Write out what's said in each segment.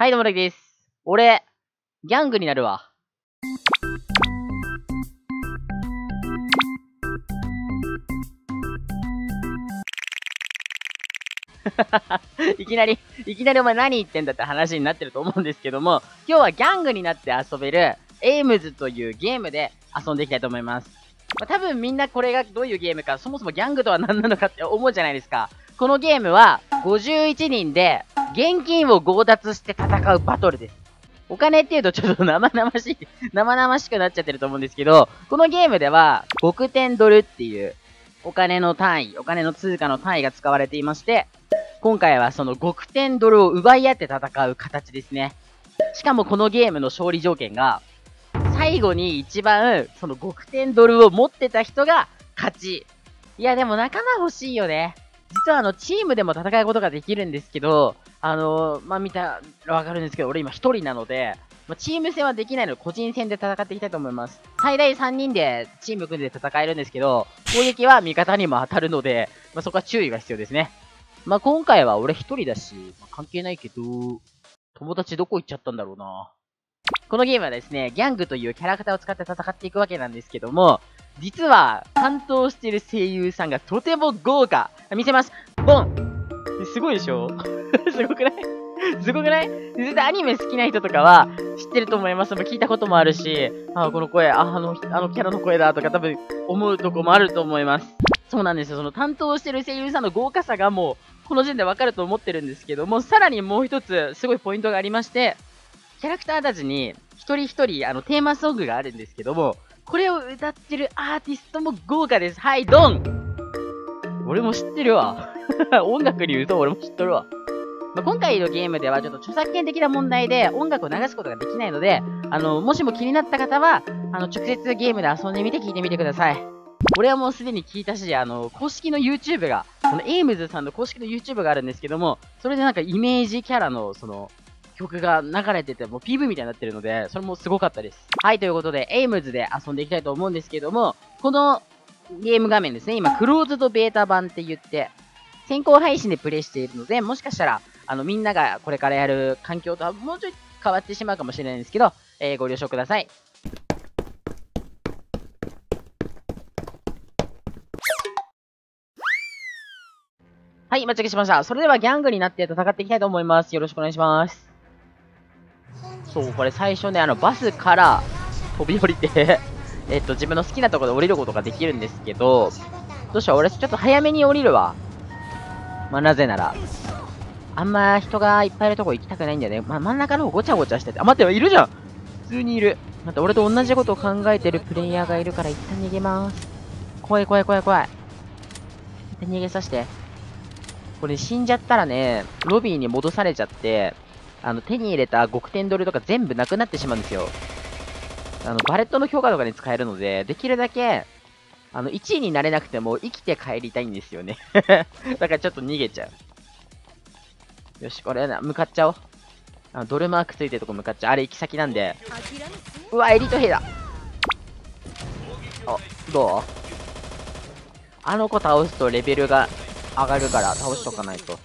はい、どうも、れきです。俺、ギャングになるわ。いきなり、いきなりお前何言ってんだって話になってると思うんですけども、今日はギャングになって遊べる、エイムズというゲームで遊んでいきたいと思います。まあ、多分みんなこれがどういうゲームか、そもそもギャングとは何なのかって思うじゃないですか。このゲームは、51人で、現金を強奪して戦うバトルです。お金っていうとちょっと生々しい、生々しくなっちゃってると思うんですけど、このゲームでは、極点ドルっていう、お金の単位、お金の通貨の単位が使われていまして、今回はその極点ドルを奪い合って戦う形ですね。しかもこのゲームの勝利条件が、最後に一番その極点ドルを持ってた人が勝ち。いやでも仲間欲しいよね。実はあのチームでも戦うことができるんですけど、あのー、まあ、見たらわかるんですけど、俺今一人なので、まあ、チーム戦はできないので個人戦で戦っていきたいと思います。最大3人でチーム組んで戦えるんですけど、攻撃は味方にも当たるので、まあ、そこは注意が必要ですね。まあ、今回は俺一人だし、まあ、関係ないけど、友達どこ行っちゃったんだろうな。このゲームはですね、ギャングというキャラクターを使って戦っていくわけなんですけども、実は担当している声優さんがとても豪華。見せます。ボンすごいでしょ？すごくない？すごくない？絶対アニメ好きな人とかは知ってると思います。聞いたこともあるし、あ、この声、あ、あの、あのキャラの声だとか多分思うとこもあると思います。そうなんですよ。その担当してる声優さんの豪華さがもう、この時点でわかると思ってるんですけども、さらにもう一つ、すごいポイントがありまして、キャラクターたちに、一人一人、あの、テーマソングがあるんですけども、これを歌ってるアーティストも豪華です。はい、ドン俺も知ってるわ。音楽に言うと俺も知っとるわ。まあ、今回のゲームではちょっと著作権的な問題で音楽を流すことができないので、あの、もしも気になった方は、あの、直接ゲームで遊んでみて聞いてみてください。俺はもうすでに聞いたし、あの、公式の YouTube が、このエイムズさんの公式の YouTube があるんですけども、それでなんかイメージキャラの、その、曲が流れてて、もう PV みたいになってるので、それもすごかったです。はい、ということで、エイムズで遊んでいきたいと思うんですけども、このゲーム画面ですね、今、クローズドベータ版って言って、先行配信でプレイしているので、もしかしたら、あの、みんながこれからやる環境とはもうちょい変わってしまうかもしれないんですけど、えー、ご了承ください。はい、待ち受けしました。それではギャングになって戦っていきたいと思います。よろしくお願いします。そう、これ最初ね、あの、バスから飛び降りて えっと、自分の好きなところで降りることができるんですけど、どうしよう、俺ちょっと早めに降りるわ。まあ、なぜなら、あんま人がいっぱいいるとこ行きたくないんだよね。ま、真ん中の方ごちゃごちゃしてて。あ、待って、いるじゃん普通にいる。待って、俺と同じことを考えてるプレイヤーがいるから一旦逃げまーす。怖い怖い怖い怖い。一旦逃げさせて。これ死んじゃったらね、ロビーに戻されちゃって、あの、手に入れた極点ドルとか全部なくなってしまうんですよ。あの、バレットの強化とかに使えるので、できるだけ、あの、1位になれなくても生きて帰りたいんですよね だからちょっと逃げちゃう。よし、これな、向かっちゃおう。あのドルマークついてるとこ向かっちゃう。あれ行き先なんで。うわ、エリート兵だ。あ、どう？あの子倒すとレベルが上がるから倒しとかないと。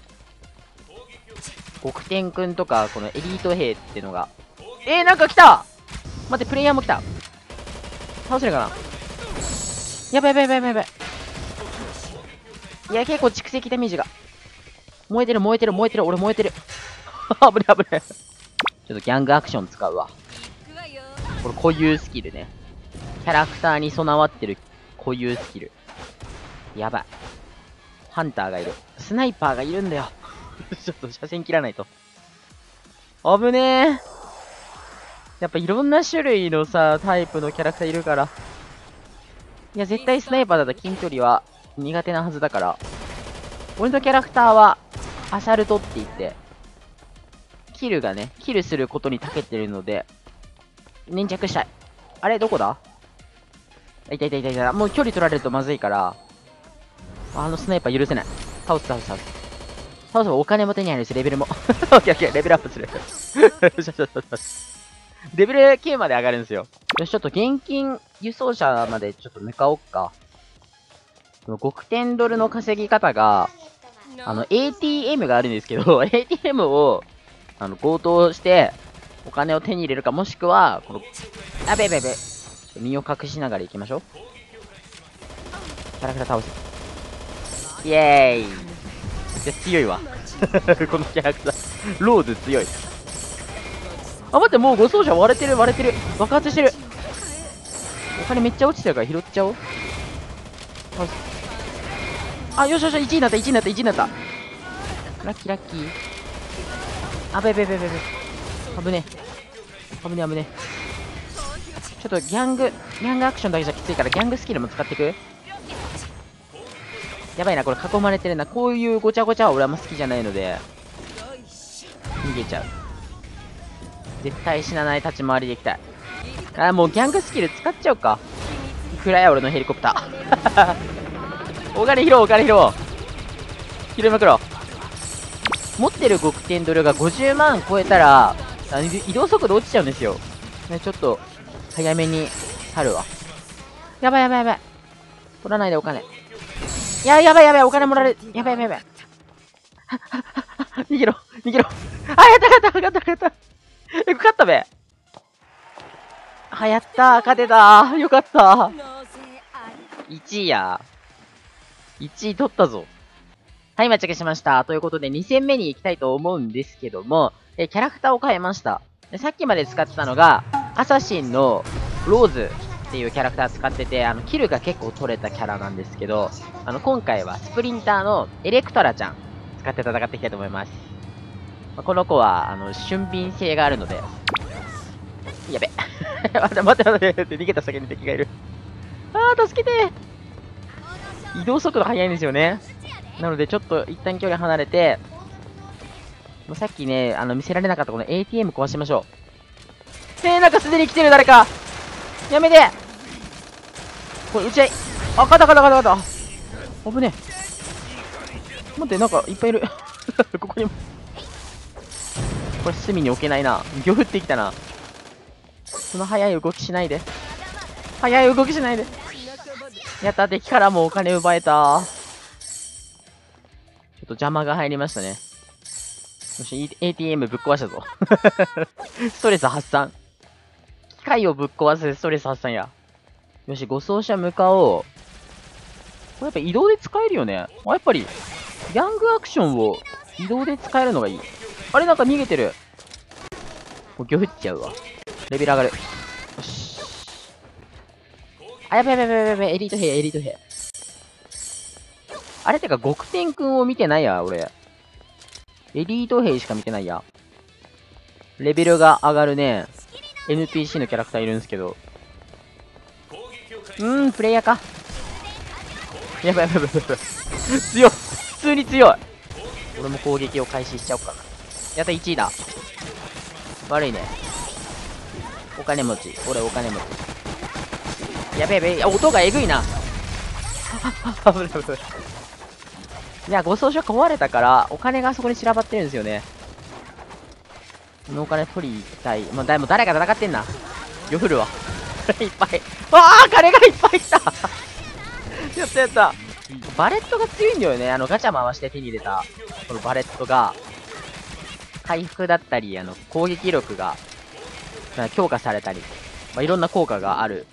極天くんとか、このエリート兵ってのが。えー、なんか来た待って、プレイヤーも来た。倒せるかな？やばいやばいやばいやばい。いや、結構蓄積ダメージが。燃えてる燃えてる燃えてる。俺燃えてる。危ね危ねちょっとギャングアクション使うわ。これ固有スキルね。キャラクターに備わってる固有スキル。やばい。ハンターがいる。スナイパーがいるんだよ。ちょっと車線切らないと。危ねえ。やっぱいろんな種類のさ、タイプのキャラクターいるから。いや、絶対スナイパーだったら近距離は苦手なはずだから。俺のキャラクターは、アサルトって言って、キルがね、キルすることに長けてるので、粘着したい。あれどこだ？いたいたいたいた。もう距離取られるとまずいから、あのスナイパー許せない。倒す倒す倒す。倒せばお金も手に入るし、レベルも。オッケーオッケー、レベルアップする。レベル9まで上がるんですよ。よし、ちょっと現金輸送車までちょっと向かおっか。極点ドルの稼ぎ方が、あの、ATM があるんですけど、ATM をあの、強盗して、お金を手に入れるか、もしくは、この、あべべべ。身を隠しながら行きましょう。キャラクター倒す。イェーイ。いや、強いわ。このキャラクター。ローズ強い。あ、待って、もう護送車割れてる、割れてる。爆発してる。お金めっちゃ落ちてるから拾っちゃおう。あ、よしよし、1位になった、1位になった、1位になった。ラッキーラッキー。あべべべべべ。危ね。危ね、危ね。ちょっとギャング、ギャングアクションだけじゃきついから、ギャングスキルも使っていく？やばいな、これ囲まれてるな。こういうごちゃごちゃは俺あんま好きじゃないので、逃げちゃう。絶対死なない立ち回りでいきたい。あ、もうギャングスキル使っちゃうか。暗い俺のヘリコプター。お金拾おう、お金拾おう。拾いまくろう。持ってる極点ドルが50万超えたら、移動速度落ちちゃうんですよ。ね、ちょっと、早めに去るわ。やばいやばいやばい。取らないでお金。いや、やばいやばい、お金もらえる。やばいやばいやばい。逃げろ、逃げろ。あ、やったやった、やったやった。え、勝ったべ。あ、やった、勝てた。よかった。1位や。1位取ったぞ。はい、チェックしました。ということで、2戦目に行きたいと思うんですけども、えキャラクターを変えました。さっきまで使ってたのが、アサシンのローズっていうキャラクター使ってて、あの、キルが結構取れたキャラなんですけど、あの、今回はスプリンターのエレクトラちゃん使って戦っていきたいと思います。まあ、この子は、あの、俊敏性があるので、やべ。待って待って待って、逃げた先に敵がいる。あー、助けて移動速度速いんですよね。なので、ちょっと一旦距離離れて、もうさっきね、あの、見せられなかったこの ATM 壊しましょう。えー、なんかすでに来てる、誰かやめてこれ、撃ち合い。あ、勝った勝った勝った勝った。危ねえ。待って、なんかいっぱいいる。ここにも。これ、隅に置けないな。魚降ってきたな。その速い動きしないで。速い動きしないで。やった、敵からもお金奪えた。ちょっと邪魔が入りましたね。よし、ATM ぶっ壊したぞ。ストレス発散。機械をぶっ壊すストレス発散や。よし、護送車向かおう。これやっぱ移動で使えるよね。あ、やっぱり、ギャングアクションを移動で使えるのがいい。あれなんか逃げてる。もう、ギョフっちゃうわ。レベル上がる。よし。あ、やべやべやべやべエリート兵、エリート兵。あれてか、極天くんを見てないや、俺。エリート兵しか見てないや。レベルが上がるね。NPC のキャラクターいるんですけど。うーん、プレイヤーか。やばいやばいやばいやばい。強い普通に強い俺も攻撃を開始しちゃおうかな。やった、1位だ。悪いね。お金持ち。俺お金持ち。やべやべえ。音がえぐいな。危ない危ない。いや、護送所壊れたから、お金があそこに散らばってるんですよね。このお金取りたい。まあ、だいぶ誰か戦ってんな。よふるわ。いっぱい。わあ金がいっぱい来たやったやった。バレットが強いんだよね。あの、ガチャ回して手に入れた、このバレットが、回復だったり、あの、攻撃力が、強化されたり、まあ、いろんな効果がある、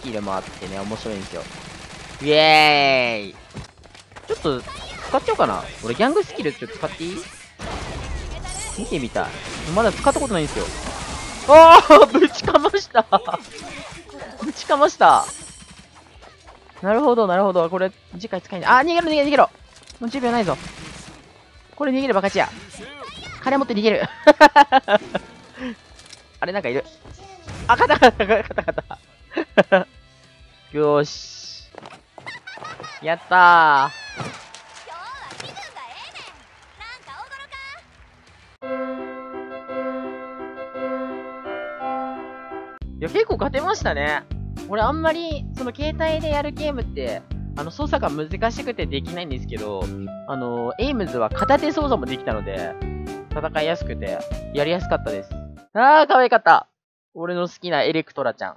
スキルもあってね、面白いんですよ。イェーイちょっと、使っちゃおうかな。俺、ギャングスキルちょっと使っていい？見てみたい。まだ使ったことないんですよ。ああぶちかましたぶちかましたなるほど、なるほど。これ、次回使いにあ、逃げろ、逃げろ、逃げろもう10秒ないぞ。これ逃げれば勝ちや。金持って逃げる。あれ、なんかいる。あ、勝った、勝った、勝った、勝った。よし。やったー。いや、結構勝てましたね。俺あんまり、その携帯でやるゲームって、あの、操作が難しくてできないんですけど、あの、エイムズは片手操作もできたので、戦いやすくて、やりやすかったです。あー、可愛かった。俺の好きなエレクトラちゃん。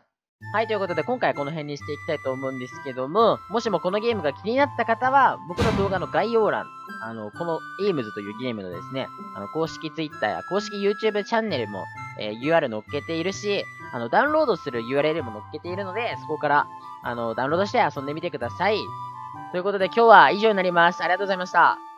はい、ということで今回はこの辺にしていきたいと思うんですけども、もしもこのゲームが気になった方は、僕の動画の概要欄、あの、この AIMS というゲームのですね、あの、公式 Twitter や公式 YouTube チャンネルも、えー、URL 載っけているし、あの、ダウンロードする URL も載っけているので、そこから、あの、ダウンロードして遊んでみてください。ということで今日は以上になります。ありがとうございました。